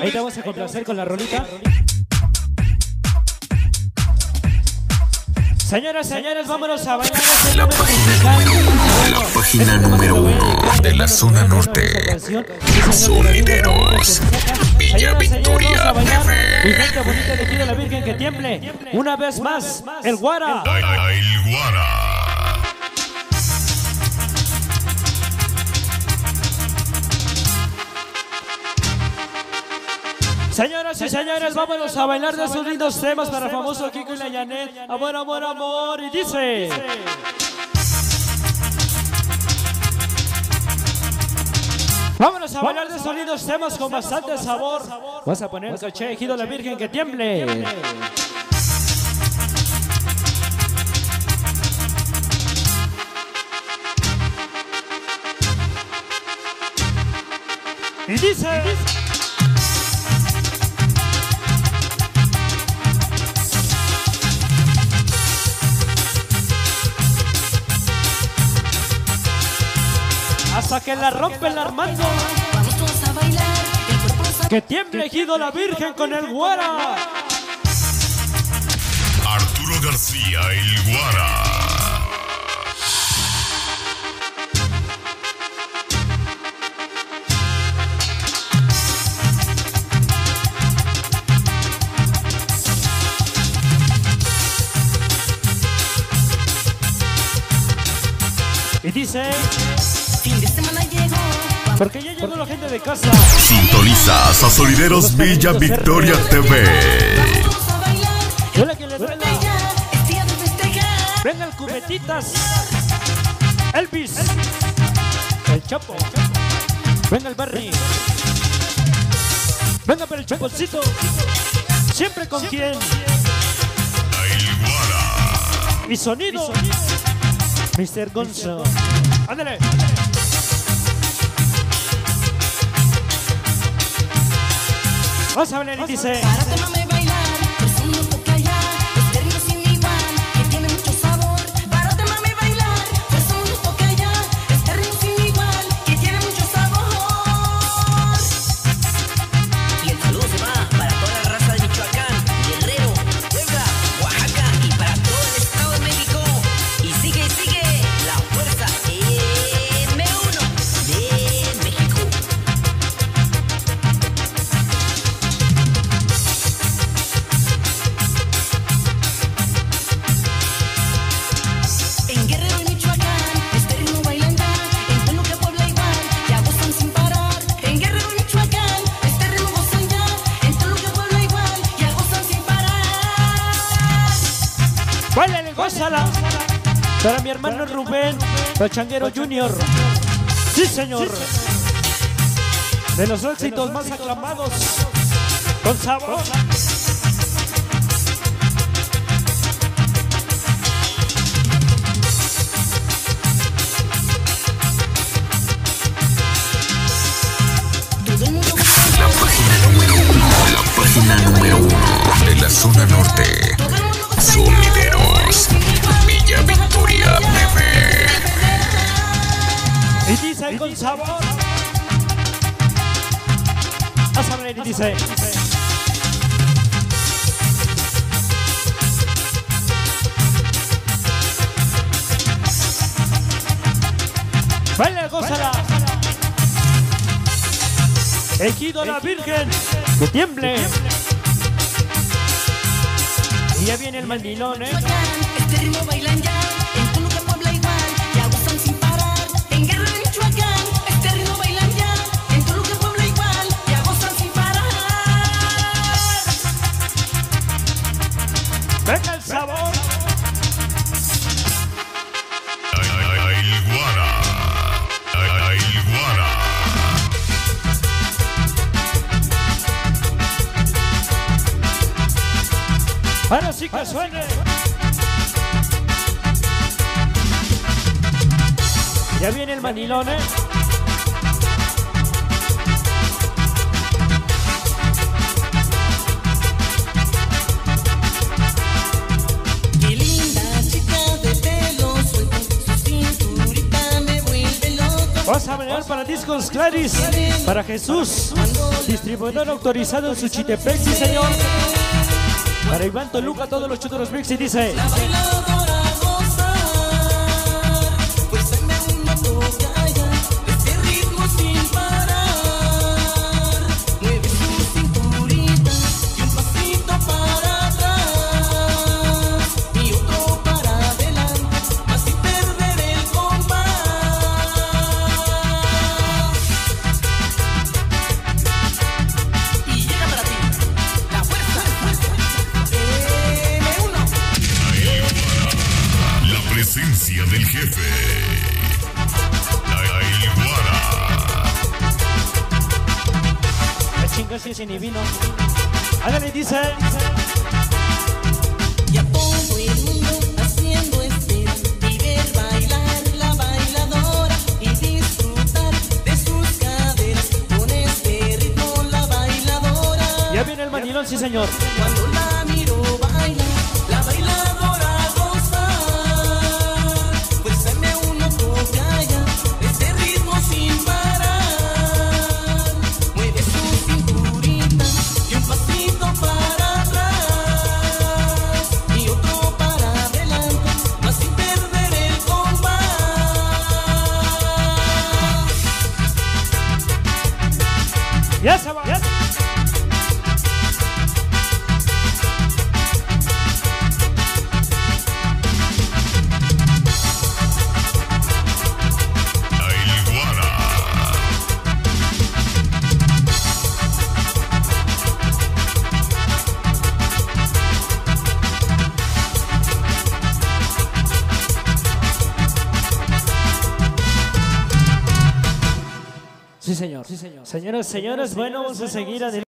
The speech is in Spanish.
Ahí te vamos a complacer con la rolita. Señoras, señores, vámonos a bailar este La página número uno, la página número uno de la zona norte. Sonideros, Villa Victoria TV. Giro la Virgen que tiemble. Una vez más, el Guara. El Guara. Señoras y señores, vámonos a bailar de esos lindos temas para el famoso Kiko y la Janet. Amor, amor, amor. Y dice. Vámonos a bailar de esos lindos temas con bastante sabor. Vas a poner caché, Giro la Virgen que tiemble. Y dice. Que la rompen la Armando. Vamos todos a bailar, Que tiemble Gido la Virgen con el Guara. Arturo García, el Guara. Y dice. Porque ya llegó la gente de casa. Sintonizas a Solideros Villa Victoria TV. Vamos a bailar, Yo la que le duela. Venga el cubetitas. Elvis. El Chapo. Venga el Barry. Venga para el Chaponcito. Siempre con quien. Y sonido. Mr. Gonzo. Ándale. Vamos a ver y dice. Báilale, gózala. Para mi hermano Rubén, Changuero Junior. Sí, señor. De los éxitos más aclamados. Con sabor. La página número uno, la página número uno de la zona norte. todo con sabor. Y dice. Baila, gózala. Ejido la Virgen, que tiemble. Y ya viene el mandilón, ¿eh? Este ritmo bailan ya, que suene. Ya viene el mandilón, ¿eh? Vas a venir para Discos Claris, para Jesús, distribuidor autorizado en Suchitepec, sí señor. Para Iván Toluca, todos los chuteros mix y dice. Hágale dice. Ya pongo el mundo haciendo este bailar la bailadora y disfrutar de sus cadernos con este ritmo la bailadora. Ya viene el bañilón sí señor. Sí, señor. Señoras, señores, bueno, vamos a seguir adelante.